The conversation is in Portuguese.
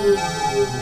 Música